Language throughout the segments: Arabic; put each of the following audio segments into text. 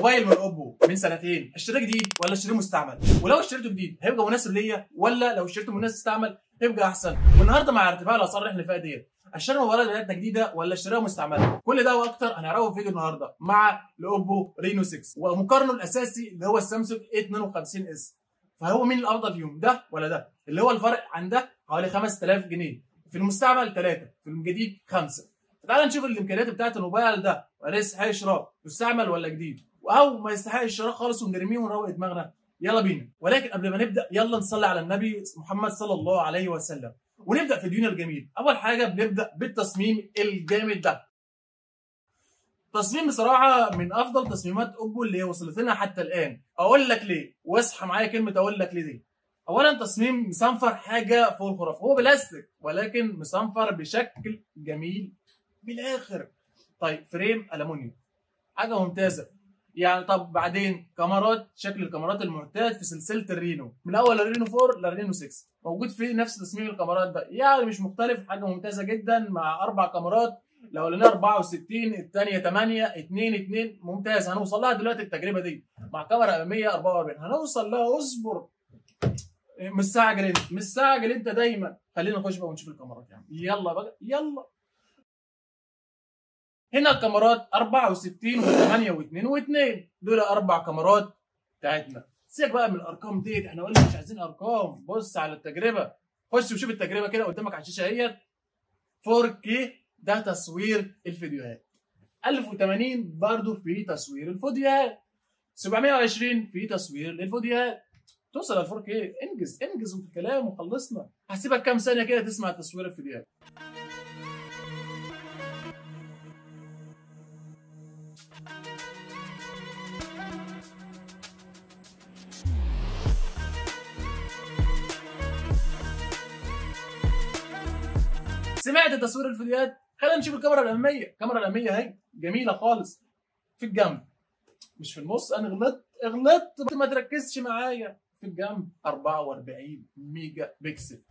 موبايل من Oppo من سنتين اشتريه جديد ولا اشتريه مستعمل؟ ولو اشتريته جديد هيبقى مناسب ليا؟ ولا لو اشتريته مناسب مستعمل هيبقى احسن. والنهارده مع ارتفاع الاسعار اللي إحنا فيها ديت اشتري موبايلات بتاعتنا جديده ولا اشتريها مستعمله؟ كل ده وأكتر هنعرفه في فيديو النهارده مع ال Oppo Reno 6 ومقارنه الاساسي اللي هو السامسونج A 52 S فهو مين الافضل فيهم؟ ده ولا ده؟ اللي هو الفرق عن ده حوالي 5000 جنيه. في المستعمل 3 في الجديد 5 فتعال نشوف الامكانيات بتاعت الموبايل ده. يستحق شراء مستعمل ولا جديد؟ أو ما يستحقش الشراء خالص ونرميه ونروق دماغنا. يلا بينا. ولكن قبل ما نبدأ يلا نصلي على النبي محمد صلى الله عليه وسلم. ونبدأ في ديننا الجميل. أول حاجة بنبدأ بالتصميم الجامد ده. تصميم بصراحة من أفضل تصميمات اوبو اللي وصلت لنا حتى الآن. أقول لك ليه. واصحى معايا كلمة أقول لك ليه دي. اولا تصميم مصنفر حاجة فوق الخرافه هو بلاستيك ولكن مصنفر بشكل جميل بالآخر. طيب فريم ألمونيوم. حاجة ممتازة. يعني طب بعدين كاميرات شكل الكاميرات المعتاد في سلسلة الرينو. من أول الرينو 4 للرينو 6 موجود فيه نفس تصميم الكاميرات ده. يعني مش مختلف حاجة ممتازة جدا مع أربع كاميرات. الاولانيه 64 الثانية 8 2 2 ممتاز. هنوصل لها دلوقتي التجربة دي. مع كاميرا أمامية 44 هنوصل لها اصبر. مستعجل انت مستعجل انت دايما خلينا نخش بقى ونشوف الكاميرات يعني. يلا بقى يلا. هنا الكاميرات 64 و8 و2 و2 دول أربع كاميرات بتاعتنا. سيبك بقى من الأرقام ديت إحنا قلنا مش عايزين أرقام. بص على التجربة. خش وشوف التجربة كده قدامك على الشاشة اهيت. 4K ده تصوير الفيديوهات. 1080 برضو في تصوير الفيديوهات. 720 في تصوير الفيديوهات. توصل ل 4K انجز. انجز في الكلام وخلصنا. هسيبك كام ثانية كده تسمع تصوير الفيديوهات. سمعت تصوير الفيديوهات؟ خلينا نشوف الكاميرا الأمامية. الكاميرا الأمامية اهي جميلة خالص. في الجنب. مش في النص. أنا غلطت. غلطت. ما تركزش معايا. في الجنب. 44 ميجا بكسل.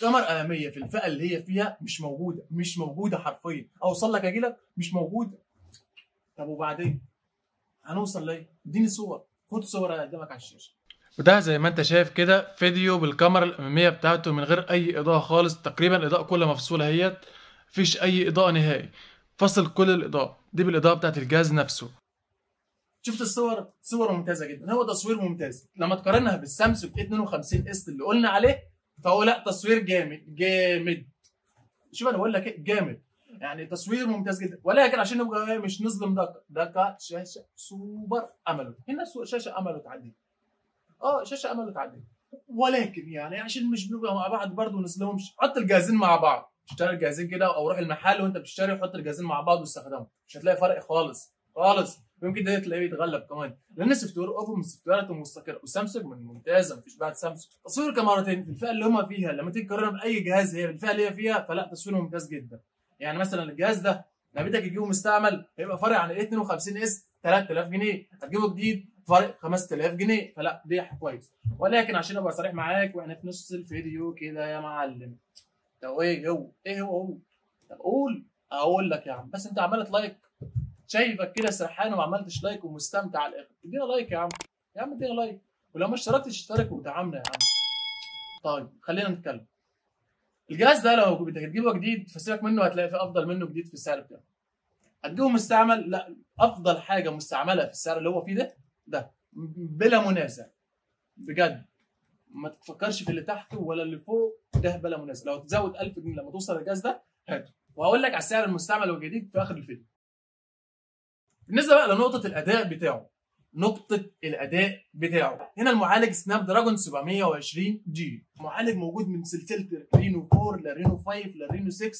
كاميرا أمامية في الفئة اللي هي فيها مش موجودة. مش موجودة حرفيا. أوصل لك أجي لك مش موجودة. طب وبعدين؟ هنوصل ليه؟ اديني صور. خد صور قدامك على الشاشة. وده زي ما انت شايف كده فيديو بالكاميرا الإمامية بتاعته من غير أي إضاءة خالص. تقريبا الإضاءة كلها مفصولة اهيت مفيش أي إضاءة نهائي. فصل كل الإضاءة. دي بالإضاءة بتاعت الجهاز نفسه. شفت الصور؟ صور ممتازة جدا. هو تصوير ممتاز. لما تقارنها بالسامسونج 52 S اللي قلنا عليه فهو لا تصوير جامد جامد. شوف أنا بقول لك إيه جامد. يعني تصوير ممتاز جدا. ولكن عشان نبقى مش نظلم ده ده شاشة Super AMOLED هنا شاشة AMOLED عاديه آه شاشه AMOLED عاديه ولكن يعني عشان مش بنبقى مع بعض برضه ونظلمهمش حط الجهازين مع بعض. اشتري الجهازين كده أو روح المحل وأنت بتشتري حط الجهازين مع بعض واستخدمهم مش هتلاقي فرق خالص. خالص. يمكن ده تلاقيه يتغلب كمان. لأن ال software Oppo من ال soft مستقره وسامسونج من ممتازه مفيش بعد سامسونج. تصوير كاميرتين في الفئة اللي هم فيها لما تيجي تقارنها بأي جهاز هي الفئة اللي هي فيها فلا تصويره ممتاز جدا. يعني مثلا الجهاز ده لما بدك تجيبه مستعمل هيبقى فرق عن ال 52 S 3000 جنيه. هتجيبه جديد فرق 5000 جنيه. فلا دي كويس ولكن عشان أبقى صريح معاك وإحنا في نص الفيديو كده يا معلم. طب إيه هو؟ إيه هو هو؟ طب قول. أقول لك يا عم. بس أنت عملت like شايفك كده سرحان وما عملتش like ومستمتع على الآخر. ادينا like يا عم. يا عم ادينا لايك ولو ما اشتركتش اشترك ودعمنا يا عم. طيب خلينا نتكلم. الجهاز ده لو بدك تجيبه جديد فسيبك منه هتلاقي في أفضل منه جديد في السعر بتاعه. هتجيبه مستعمل؟ لا أفضل حاجة مستعملة في السعر اللي هو فيه ده ده. بلا منازع. بجد. ما تفكرش في اللي تحته ولا اللي فوق ده بلا منازع. لو تزود 1000 جنيه لما توصل للجهاز ده هاته. وهقول لك على السعر المستعمل والجديد في آخر الفيديو بالنسبة بقى لنقطة الأداء بتاعه. نقطة الأداء بتاعه. هنا المعالج Snapdragon 720 G معالج موجود من سلسلة Reno 4 ل Reno 5 ل Reno 6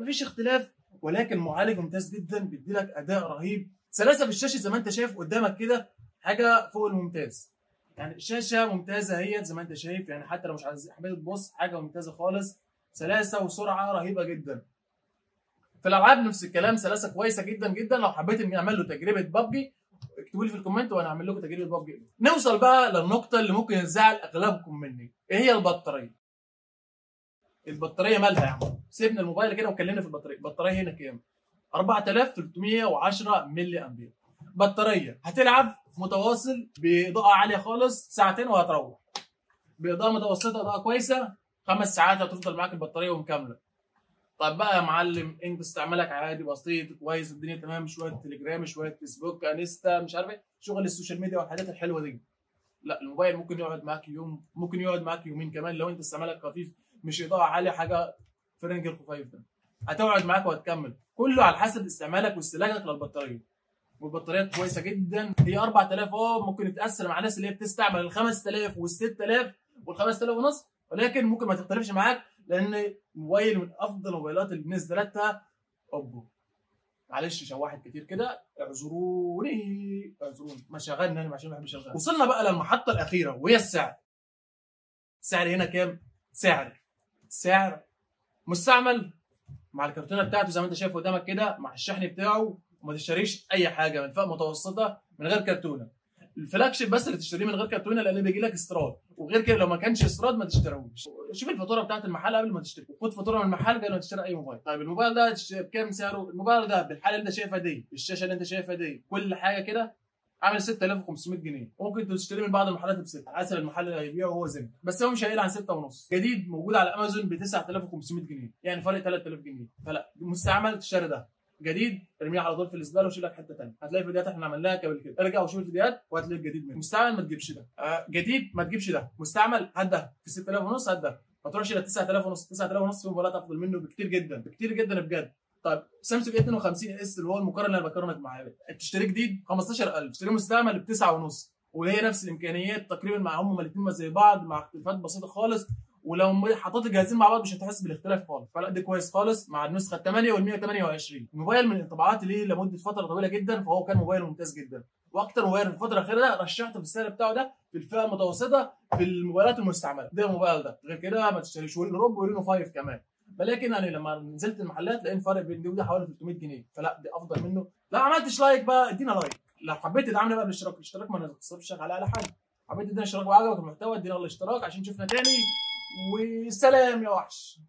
مفيش اختلاف ولكن معالج ممتاز جدا بيديلك أداء رهيب. سلاسة في الشاشة زي ما أنت شايف قدامك كده حاجة فوق الممتاز. يعني الشاشة ممتازة هي زي ما أنت شايف يعني حتى لو مش عايز حبيت تبص حاجة ممتازة خالص. سلاسة وسرعة رهيبة جدا. في الألعاب نفس الكلام سلاسة كويسة جدا جدا. لو حبيت إني أعمل له تجربة ببجي اكتبوا لي في الكومنت وأنا هعمل لكم تجربة ببجي نوصل بقى للنقطة اللي ممكن تزعل أغلبكم مني. إيه هي البطارية؟ البطارية مالها يا عم؟ سيبنا الموبايل كده وكلمنا في البطارية. البطارية هنا كام؟ 4310 ملي أمبير. بطارية هتلعب متواصل بإضاءة عالية خالص ساعتين وهتروح. بإضاءة متوسطة إضاءة كويسة خمس ساعات هتفضل معاك البطارية ومكملة. طب بقى يا معلم إنت استعمالك عادي بسيط كويس الدنيا تمام شوية تليجرام شوية فيسبوك Insta مش عارف إيه شغل ال social media والحاجات الحلوة دي. لا الموبايل ممكن يقعد معاك يوم ممكن يقعد معاك يومين كمان لو إنت استعمالك خفيف مش إضاءة عالية حاجة في range الخفيف ده. هتقعد معاك وهتكمل. كله على حسب استعمالك واستهلاكك للبطارية. والبطاريات كويسة جدا. هي 4000 آه ممكن تتاثر مع الناس اللي هي بتستعمل ال 5000 وال 6000 وال 5000 ونص ولكن ممكن ما تختلفش معاك لأن موبايل من أفضل الموبايلات اللي نزلتها أوبو. معلش شواحد كتير كده اعذروني اعذروني. ما شغلنا أنا عشان ما بحبش وصلنا بقى للمحطة الأخيرة وهي السعر. السعر هنا كام؟ سعر. سعر مستعمل مع الكرتونة بتاعته زي ما أنت شايف قدامك كده مع الشحن بتاعه. وما تشتريش أي حاجة من فئة متوسطة من غير كرتونة. الفلاج شيب بس اللي تشتريه من غير كرتونة لأن بيجي لك استيراد. وغير كده لو ما كانش استيراد ما تشتريهوش. شوف الفاتورة بتاعت المحل قبل ما تشتري. خد فاتورة من المحل قبل ما تشتري أي موبايل. طيب الموبايل ده بكام سعره؟ الموبايل ده بالحالة اللي أنت شايفها دي الشاشه اللي أنت شايفها دي كل حاجة كده عامل 6500 جنيه. ممكن تشتريه من بعض المحلات ب 6 حسب المحل اللي هيبيعه هو زين. بس هو مش هيقل عن 6 ونص. جديد موجود على أمازون ب 9500 جنيه. يعني فرق 3000 جنيه. فلا مستعمل تشتري ده. جديد ارميه على طول في الزباله وشيل لك حتة ثانية هتلاقي فيديوهات إحنا عملناها قبل كده. ارجع وشوف الفيديوهات وهتلاقي الجديد منه. مستعمل ما تجيبش ده. آه جديد ما تجيبش ده. مستعمل هات ده. في 6000 ونص هات ده. ما تروحش ل 9000 ونص. 9000 ونص في موبايلات أفضل منه بكتير جدا. بكتير جدا بجد. طيب سامسونج 52 اس اللي هو المقارنة اللي أنا بقارنك معاه تشتريه جديد 15000 تشتريه مستعمل ب 9 ونص. وهي نفس الإمكانيات تقريبا مع هم الاثنين زي بعض مع اختلافات بسيطة خالص. ولو حطيت الجهازين مع بعض مش هتحس بالاختلاف خالص. فلا ده كويس خالص مع النسخة 8 وال 128 الموبايل من الطبعات اللي لمدة فترة طويلة جدا فهو كان موبايل ممتاز جدا. وأكتر موبايل في الفترة الأخيرة ده رشحته في السعر بتاعه ده في الفئة المتوسطة في الموبايلات المستعملة. ده الموبايل ده. غير كده ما تشتريش و Reno روب و Reno 5 كمان. ولكن يعني لما نزلت المحلات لقيت فرق بين دي وده حوالي 300 جنيه. فلا دي أفضل منه. لا عملتش like بقى ادينا like. لو حبيت تدعمنا بقى بالاشتراك الاشتراك ما نصرفش على حاجة حبيت تدينا اشتراك وعجبك المحتوى ادينا الاشتراك. عشان تشوفنا تاني وسلام يا وحش.